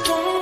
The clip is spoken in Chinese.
懂